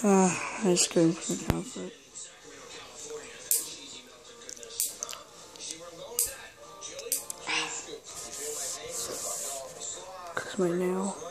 Ah, uh, I screamed from comfort. Cause my nail.